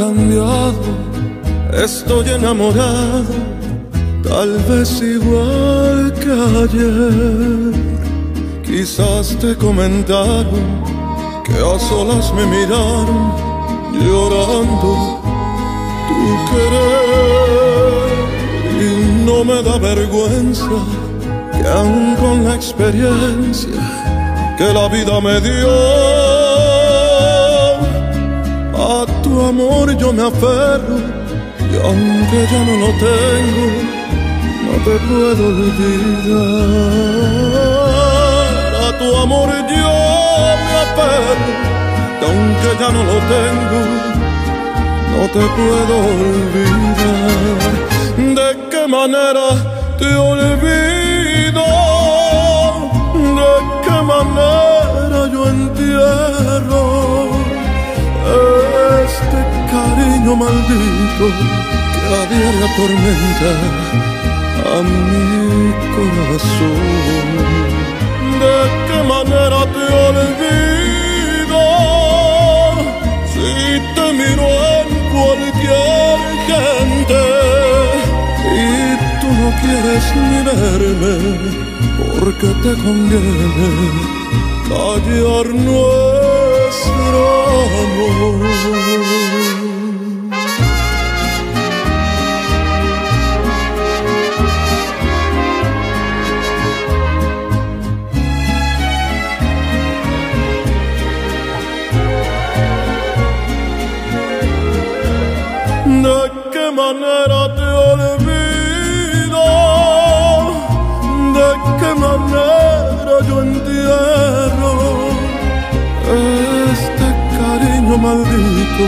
cambiado, estoy enamorado, tal vez igual que ayer. Quizás te comentaron que a solas me miraron llorando tu querer. Y no me da vergüenza que aún con la experiencia que la vida me dio amor yo me aferro y aunque ya no lo tengo, no te puedo olvidar. A tu amor yo me aferro y aunque ya no lo tengo, no te puedo olvidar. ¿De qué manera te olvido? ¿De qué manera yo entierro? Cariño maldito que a diario atormenta a mi corazón. ¿De qué manera te olvido si te miro en cualquier gente y tú no quieres ni verme porque te conviene callar nuestro amor? Maldito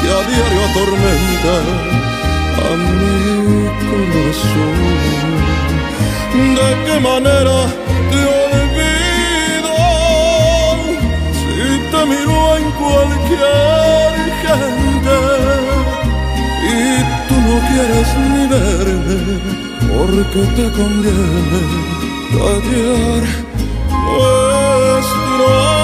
que a diario atormenta a mi corazón? ¿De qué manera te olvido? Si te miro en cualquier gente y tú no quieres ni verme porque te conviene callar nuestro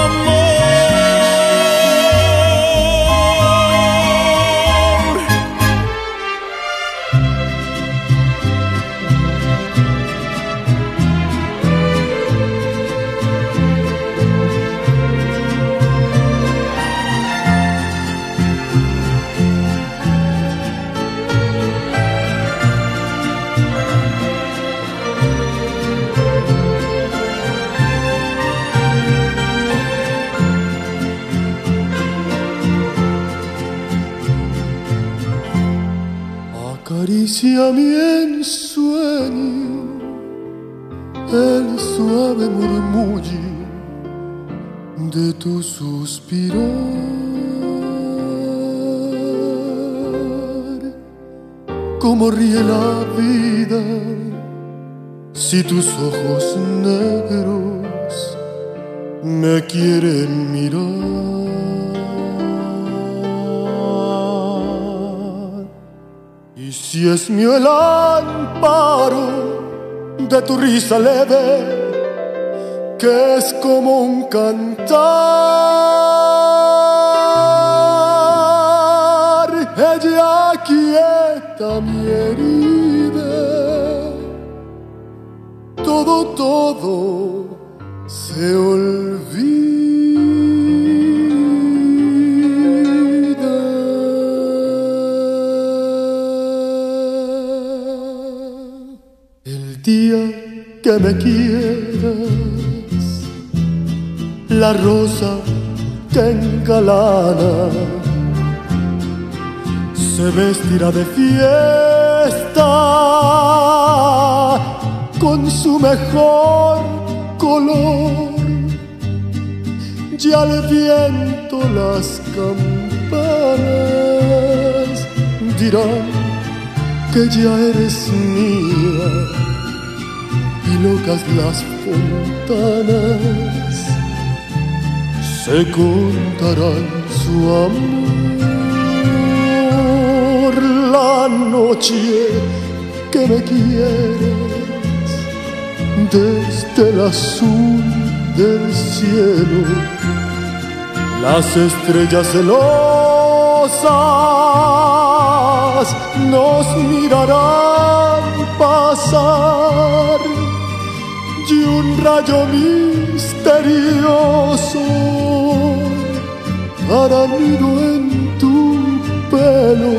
Como ríe la vida si tus ojos negros me quieren mirar. Y si es mío el amparo de tu risa leve, que es como un cantar, todo, se olvida. El día que me quieras, la rosa que engalana se vestirá de fiesta con su mejor color. Y al viento las campanas dirán que ya eres mía y locas las fontanas se contarán su amor la noche que me quieres desde el azul del cielo las estrellas celosas nos mirarán pasar y un rayo misterioso hará nido en tu pelo,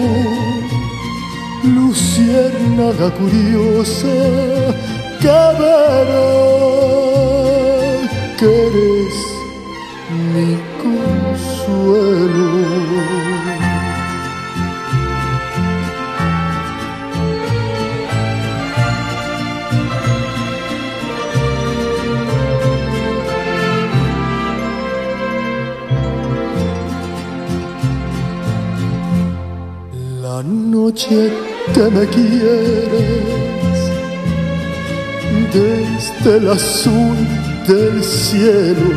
luciérnaga curiosa verá que eres mi consuelo. La noche que me quieres desde el azul del cielo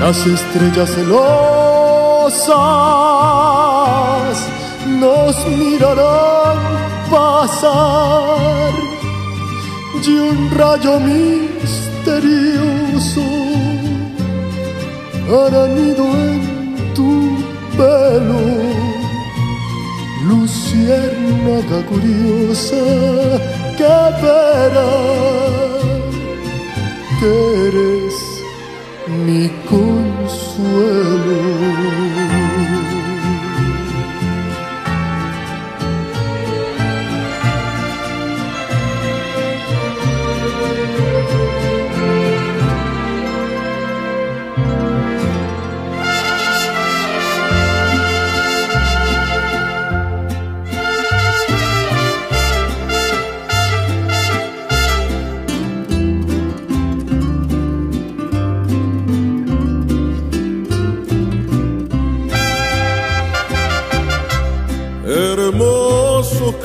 las estrellas celosas nos mirarán pasar y un rayo misterioso hará nido en tu pelo, luciérnaga curiosa que verá que eres mi consuelo.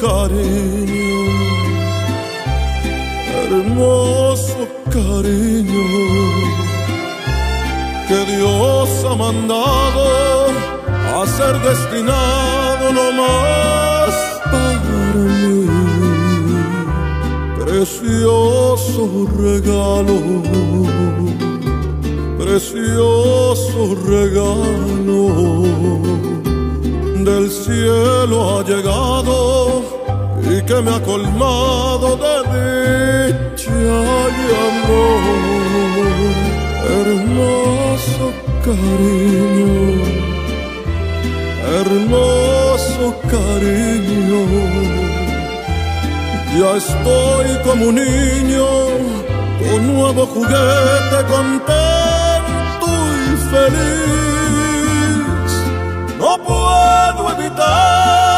Cariño, hermoso cariño que Dios ha mandado a ser destinado no más para mí. Precioso regalo, precioso regalo del cielo ha llegado que me ha colmado de dicha y amor. Hermoso cariño, hermoso cariño. Ya estoy como un niño con nuevo juguete contento y feliz. No puedo evitarlo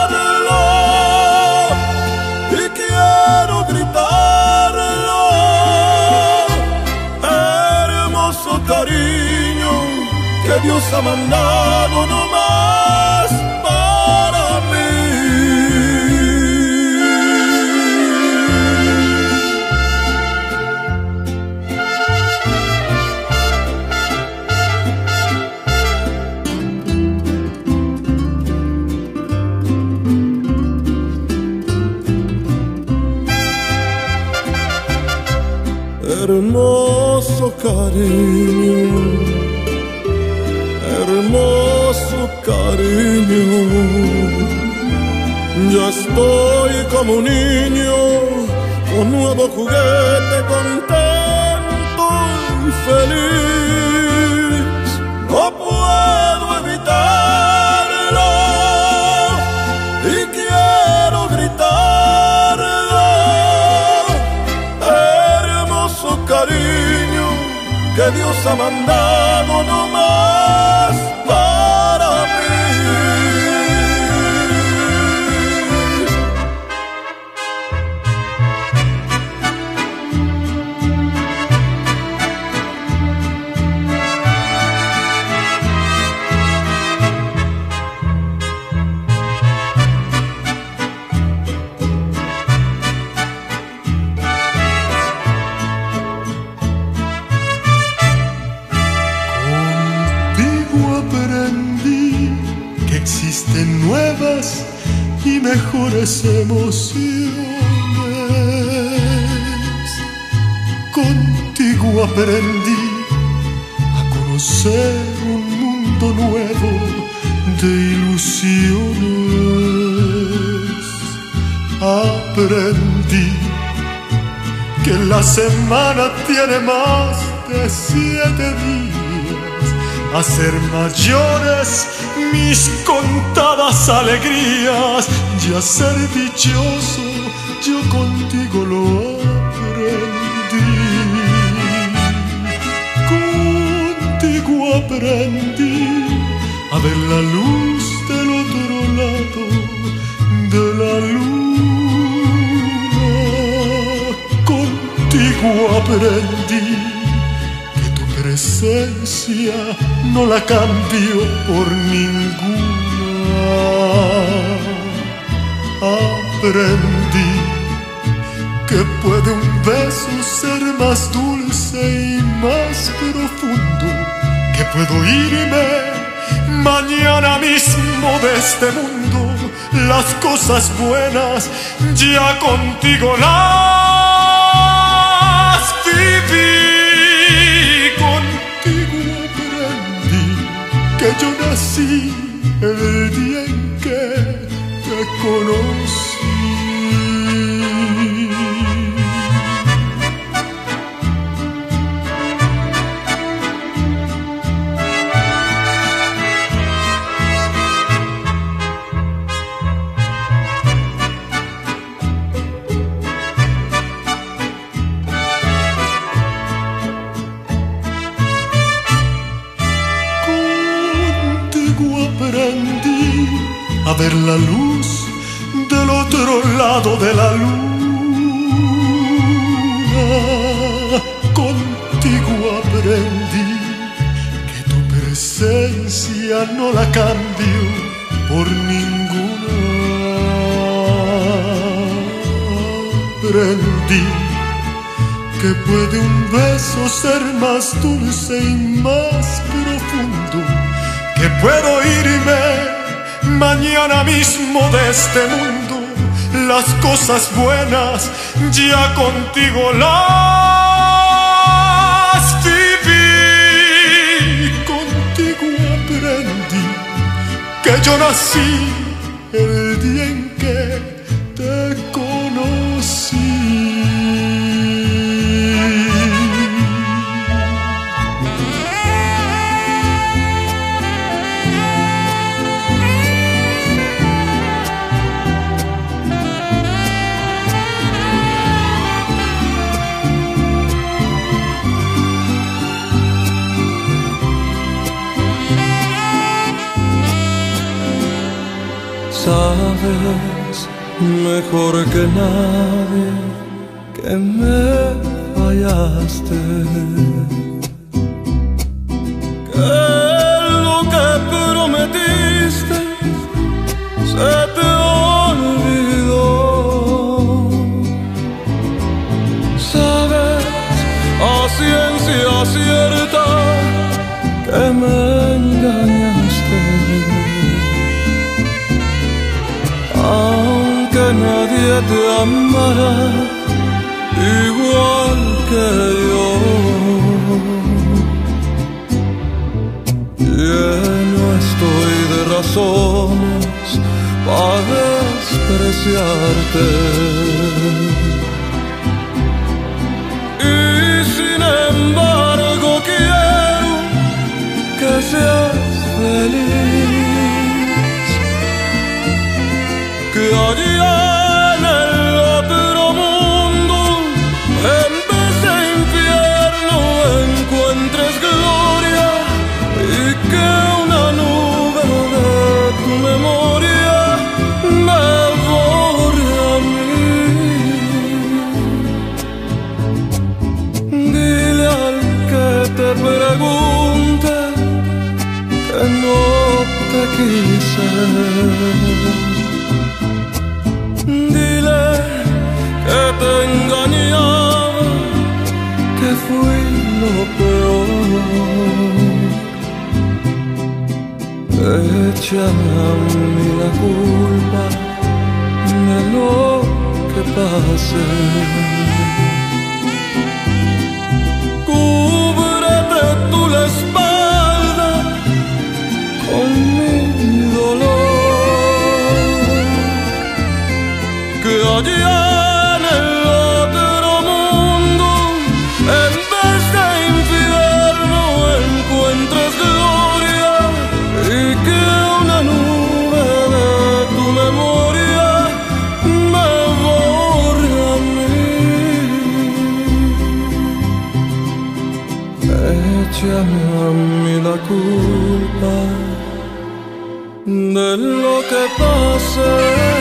Dios ha mandado no más para mí. hermoso cariño, hermoso cariño. Ya estoy como un niño con nuevo juguete contento y feliz. No puedo evitarlo y quiero gritarlo hermoso cariño que Dios ha mandado no más mejores emociones. Contigo aprendí a conocer un mundo nuevo de ilusiones. Aprendí que la semana tiene más de siete días. A ser mayores mis contadas alegrías y a ser dichoso yo contigo lo aprendí. Contigo aprendí a ver la luz del otro lado de la luna. Contigo aprendí que tu presencia no la cambio por ninguna. Aprendí que puede un beso ser más dulce y más profundo, que puedo irme mañana mismo de este mundo, las cosas buenas ya contigo las viví, contigo aprendí que yo nací el día en que te conocí. Este mundo, las cosas buenas ya contigo las viví, contigo aprendí que yo nací el día mejor que nadie que me fallaste. Igual que yo. Lleno estoy de razones para despreciarte. Y sin embargo quiero que seas feliz que allá Dile que te engañaba, que fui lo peor. Échame la culpa de lo que pase. allá en el otro mundo, en vez de infierno encuentres gloria y que una nube de tu memoria me borre a mí. Échame a mí la culpa de lo que pasa.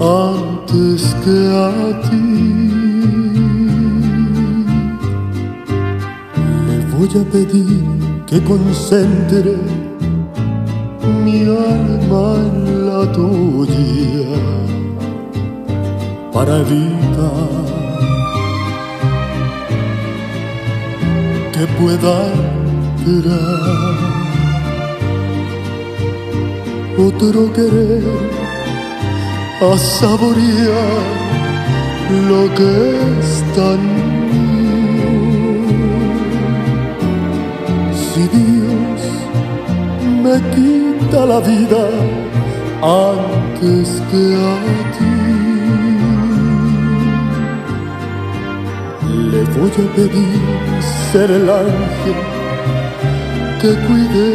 Antes que a ti. Le voy a pedir que concentre mi alma en la tuya para evitar que pueda tirar otro querer a saborear lo que es tan mío. Si Dios me quita la vida antes que a ti, le voy a pedir ser el ángel que cuide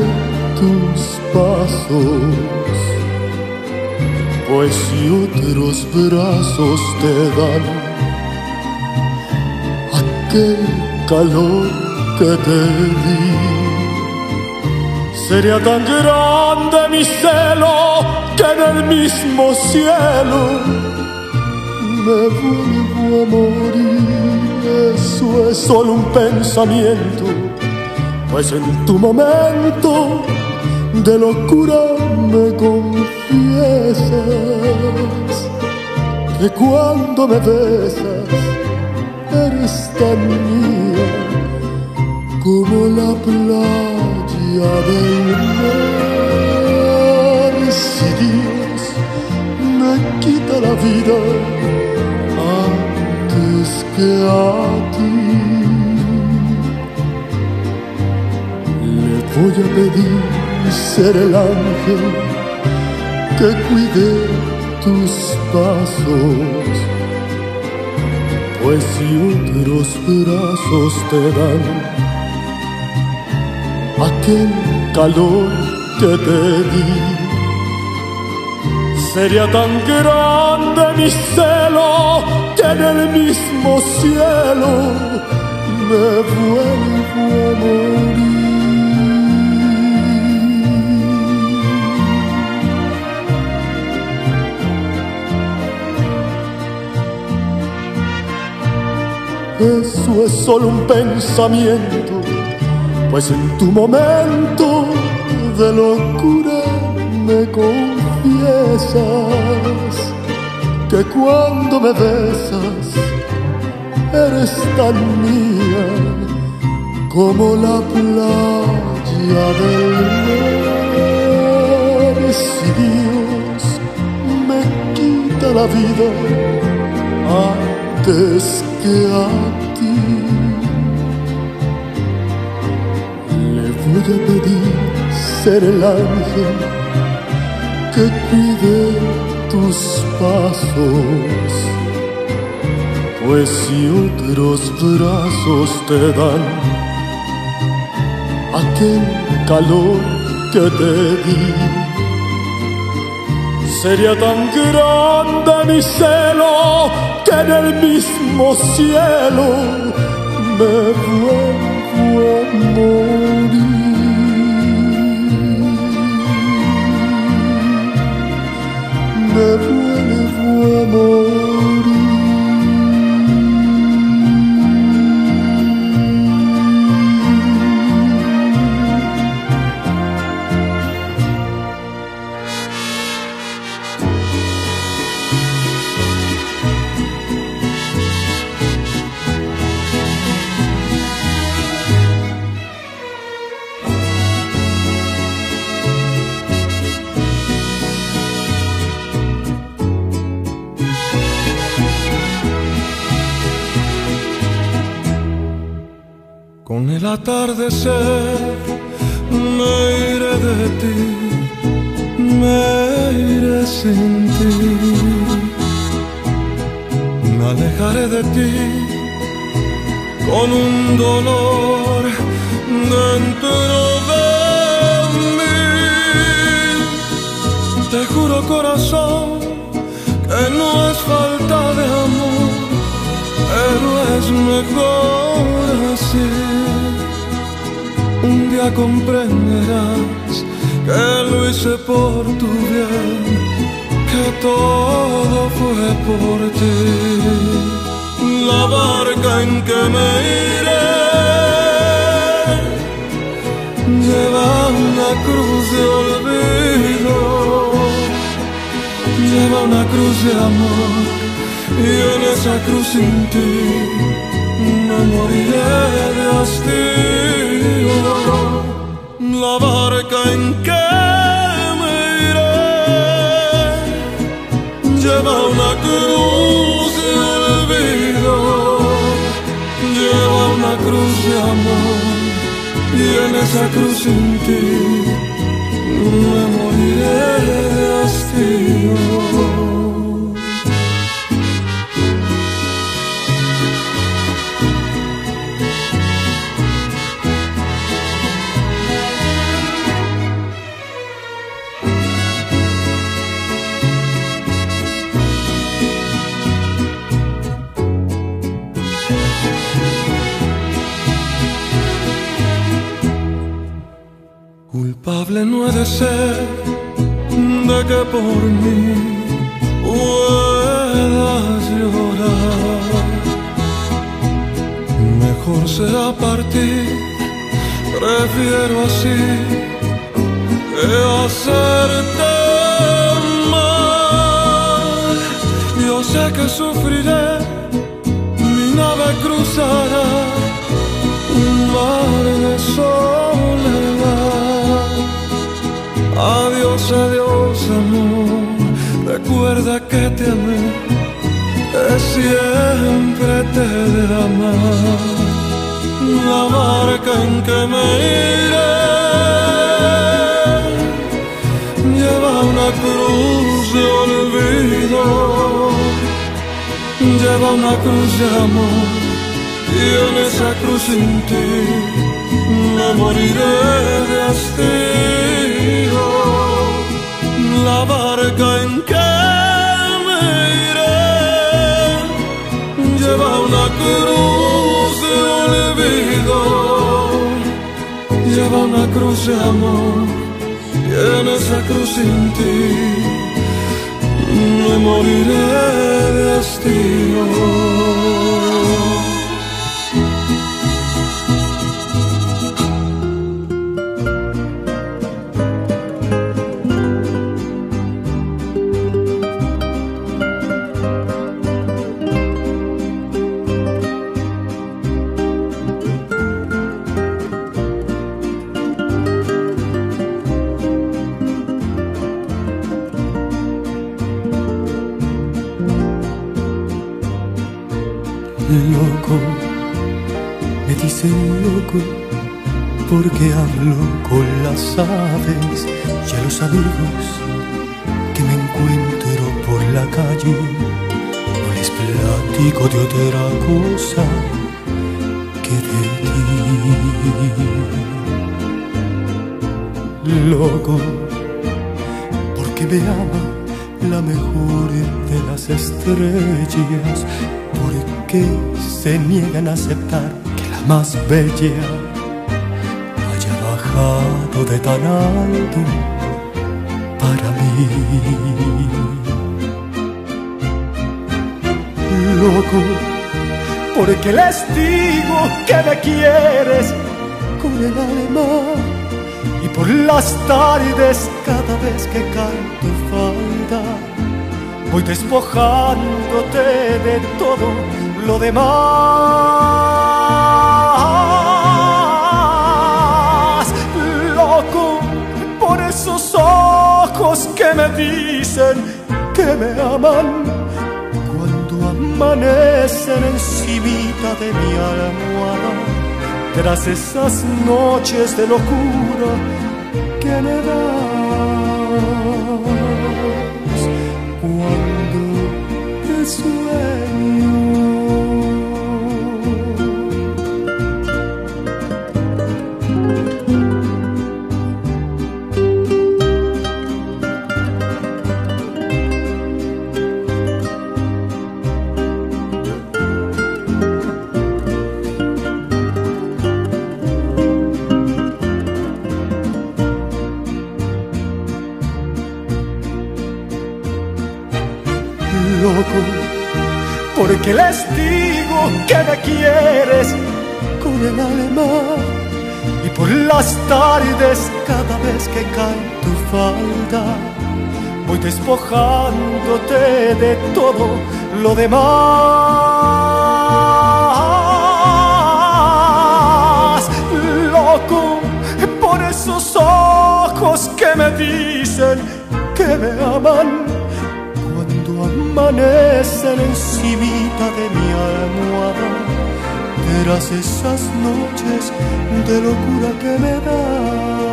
tus pasos pues si otros brazos te dan aquel calor que te di, sería tan grande mi celo que en el mismo cielo me vuelvo a morir. Eso es solo un pensamiento, pues en tu momento de locura me confiesas que cuando me besas eres tan mía como la playa del mar. Si Dios me quita la vida antes que a ti, le voy a pedir ser el ángel que cuide tus pasos. Pues si otros brazos te dan aquel calor que te di, sería tan grande mi celo que en el mismo cielo me vuelvo a morir. Eso es solo un pensamiento, pues en tu momento de locura me confiesas que cuando me besas eres tan mía como la playa del mar. Si Dios me quita la vida antes a ti. Le voy a pedir ser el ángel que cuide tus pasos. Pues si otros brazos te dan aquel calor que te di, sería tan grande mi celo que en el mismo cielo me vuelvo a morir. Me vuelvo a morir. Atardecer me iré de ti, me iré sin ti. Me alejaré de ti con un dolor dentro de mí. Te juro corazón que no es falta de amor, pero es mejor así. Día comprenderás que lo hice por tu bien, que todo fue por ti. La barca en que me iré lleva una cruz de olvido, lleva una cruz de amor y en esa cruz sin ti me moriré de hastío. La barca en que me iré lleva una cruz de olvido, lleva una cruz de amor y en esa cruz sin ti me moriré de hastío. Ser de que por mí puedas llorar. Mejor será partir, prefiero así que hacerte mal. Yo sé que sufriré, mi nave cruzará Recuerda que te amé, que siempre te de amar. La barca en que me iré lleva una cruz de olvido, lleva una cruz de amor y en esa cruz sin ti me moriré de hastío. La barca en lleva una cruz de amor y en esa cruz sin ti me moriré de hastío. Porque hablo con las aves y a los amigos que me encuentro por la calle no les platico de otra cosa que de ti. Loco, porque me ama la mejor de las estrellas, porque se niegan a aceptar que la más bella de tan alto para mí. Loco, porque les digo que me quieres con el alma y por las tardes cada vez que canto falda voy despojándote de todo lo demás. Que me dicen que me aman cuando amanecen encimita de mi almohada tras esas noches de locura que me das. Cuando te que me quieres con el alma. Y por las tardes cada vez que cae tu falda voy despojándote de todo lo demás. Loco por esos ojos que me dicen que me aman amanecen encimita de mi almohada tras esas noches de locura que me das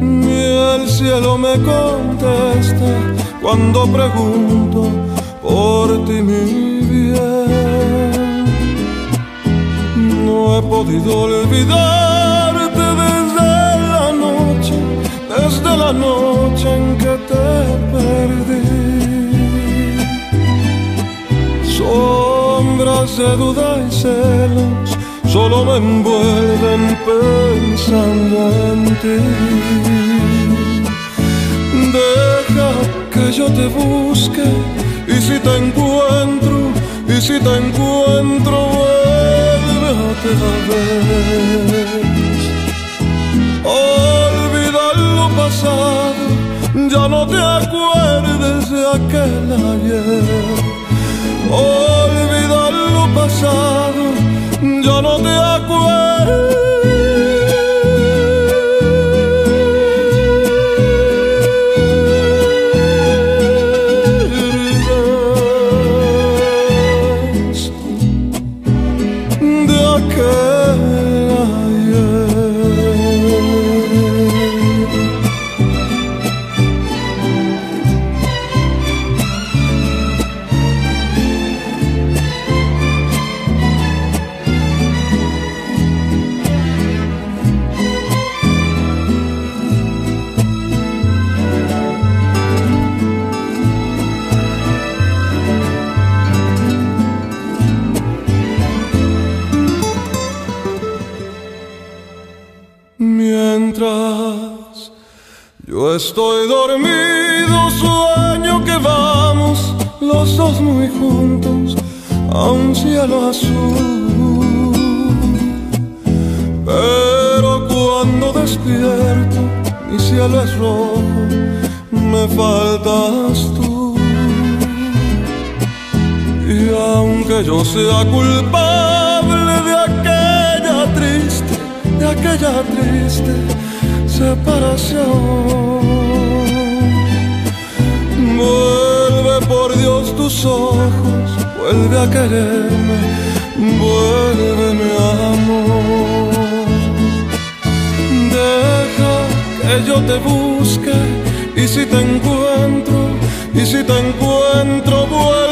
Ni el cielo me contesta cuando pregunto por ti mi bien. No he podido olvidarte desde la noche, desde la noche en que te perdí sombras de duda y celos solo me envuelven pensando en ti. Deja que yo te busque y si te encuentro, y si te encuentro, vuelve a ver. Olvida lo pasado, ya no te acuerdes de aquel ayer olvidar lo pasado, yo no te acuerdo. Estoy dormido, sueño que vamos los dos muy juntos a un cielo azul. Pero cuando despierto, mi cielo es rojo, me faltas tú. Y aunque yo sea culpable de aquella triste, de aquella triste separación. Vuelve por Dios tus ojos, vuelve a quererme, vuelve mi amor. Deja que yo te busque y si te encuentro, y si te encuentro, vuelve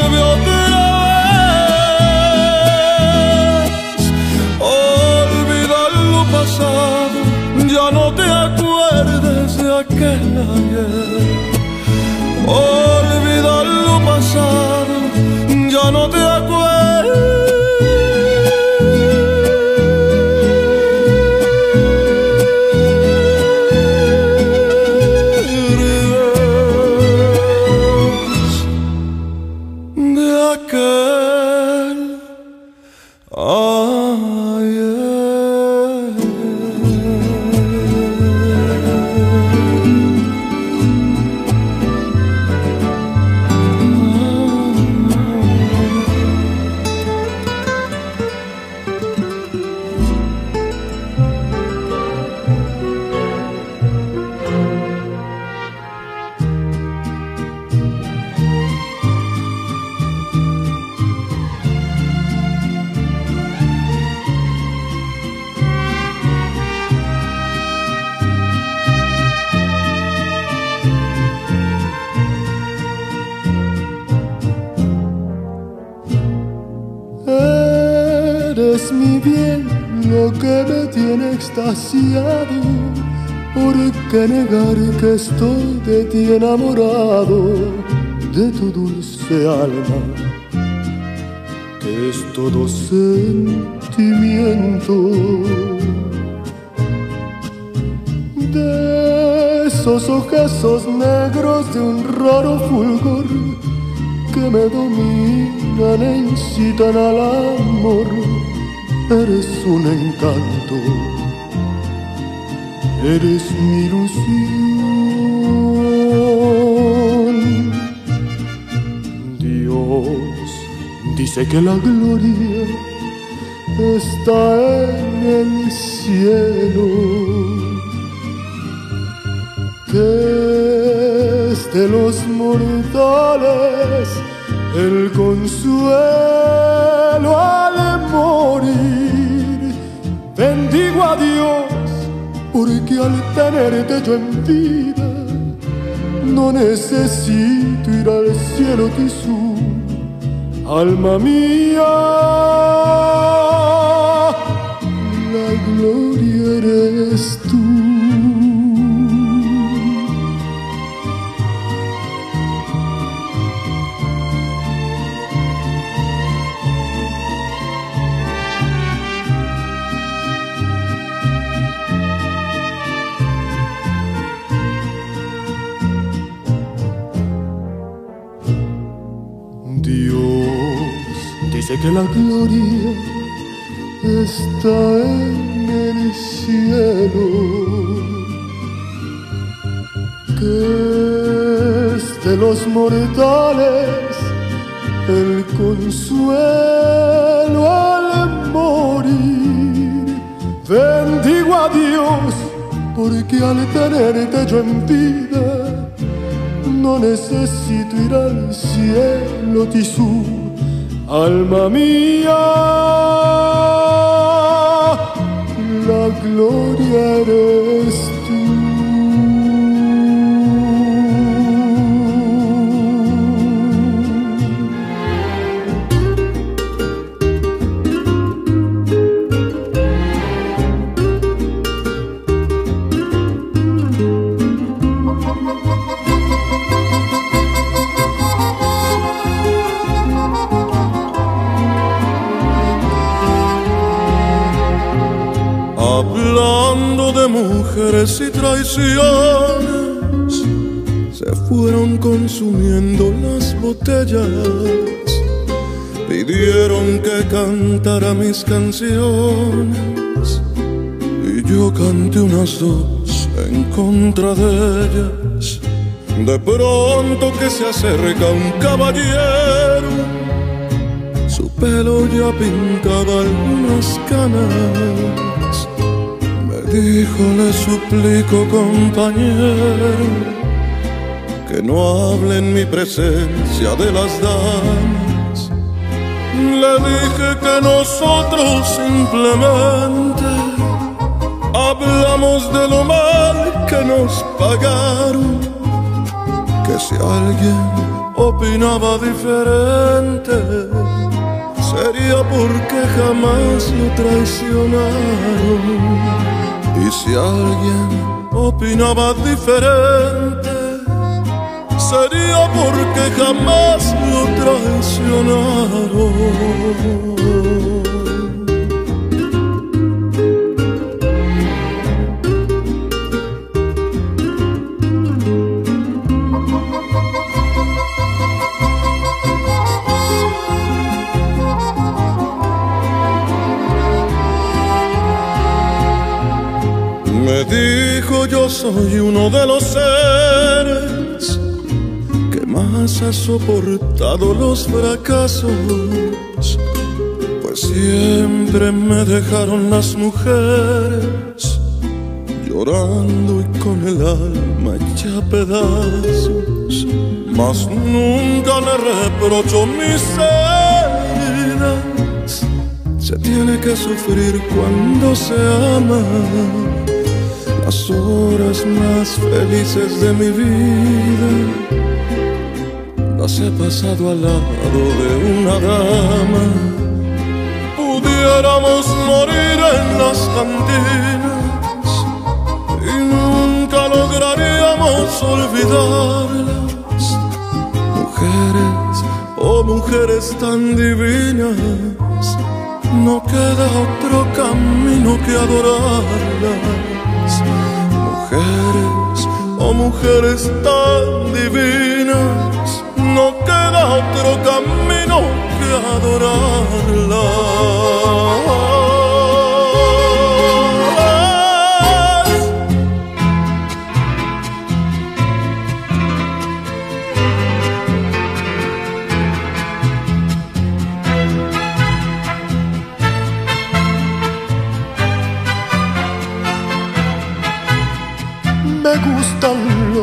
ayer. Negar que estoy de ti enamorado, de tu dulce alma, que es todo sentimiento. De esos ojazos negros de un raro fulgor que me dominan e incitan al amor, eres un encanto. Eres mi ilusión. Dios dice que la gloria está en el cielo, que es de los mortales el consuelo al morir. Bendigo a Dios porque al tenerte yo en vida no necesito ir al cielo tisú, alma mía, la gloria eres tú. La gloria está en el cielo, que es de los mortales el consuelo al morir. Bendigo a Dios porque al tenerte yo en vida no necesito ir al cielo tisú alma mía, la gloria eres y traiciones se fueron consumiendo las botellas. Pidieron que cantara mis canciones y yo canté unas dos en contra de ellas. De pronto que se acerca un caballero, su pelo ya pintaba algunas canas dijo, le suplico compañero, que no hable en mi presencia de las damas. Le dije que nosotros simplemente hablamos de lo mal que nos pagaron, que si alguien opinaba diferente, sería porque jamás lo traicionaron. Y si alguien opinaba diferente, sería porque jamás lo traicionaron. Dijo yo soy uno de los seres que más ha soportado los fracasos, pues siempre me dejaron las mujeres llorando y con el alma hecha pedazos, mas nunca le reprocho mis heridas. Se tiene que sufrir cuando se ama horas más felices de mi vida las he pasado al lado de una dama. Pudiéramos morir en las cantinas y nunca lograríamos olvidarlas. Mujeres, oh mujeres tan divinas, no queda otro camino que adorarlas mujeres, oh mujeres tan divinas, no queda otro camino que adorarlas.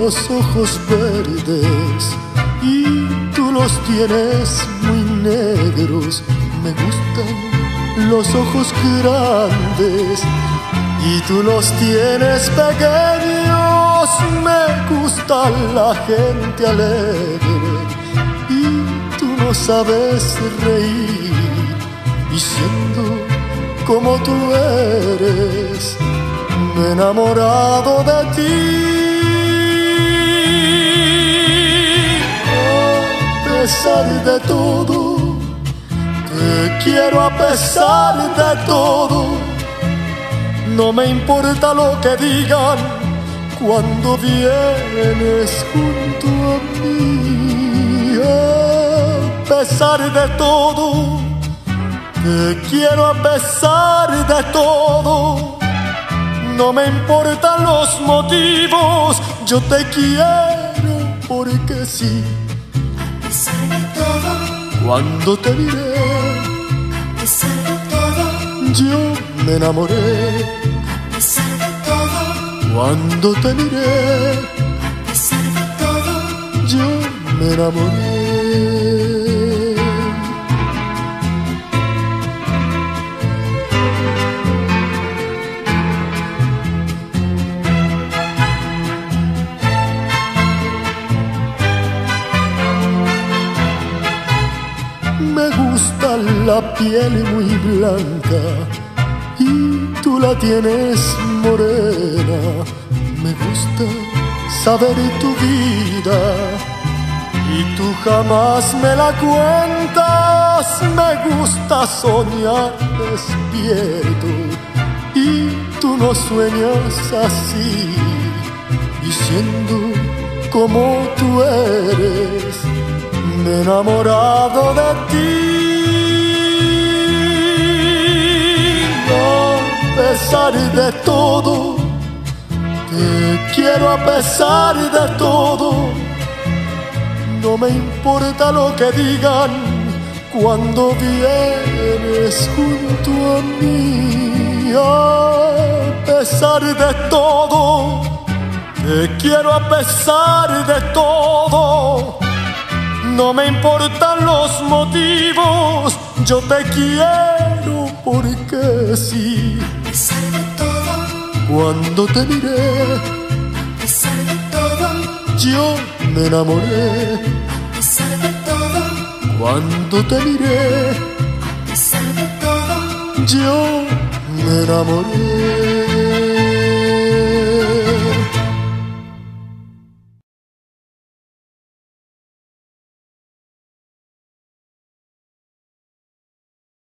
Los ojos verdes y tú los tienes muy negros. Me gustan los ojos grandes y tú los tienes pequeños. Me gusta la gente alegre y tú no sabes reír. Y siendo como tú eres, me he enamorado de ti. Pesar de todo, te quiero a pesar de todo. No me importa lo que digan cuando vienes junto a mí. A pesar de todo, te quiero a pesar de todo. No me importan los motivos, yo te quiero porque sí cuando te miré, a pesar de todo, yo me enamoré. A pesar de todo, cuando te miré, a pesar de todo, yo me enamoré. La piel muy blanca y tú la tienes morena. Me gusta saber tu vida y tú jamás me la cuentas. Me gusta soñar despierto y tú no sueñas así. Y siendo como tú eres, me he enamorado de ti. Pesar de todo, te quiero a pesar de todo. No me importa lo que digan cuando vienes junto a mí. A pesar de todo, te quiero a pesar de todo. No me importan los motivos, yo te quiero porque sí pesar de todo, cuando te miré, a pesar de todo, yo me enamoré. A pesar de todo, cuando te miré, a pesar de todo, yo me enamoré.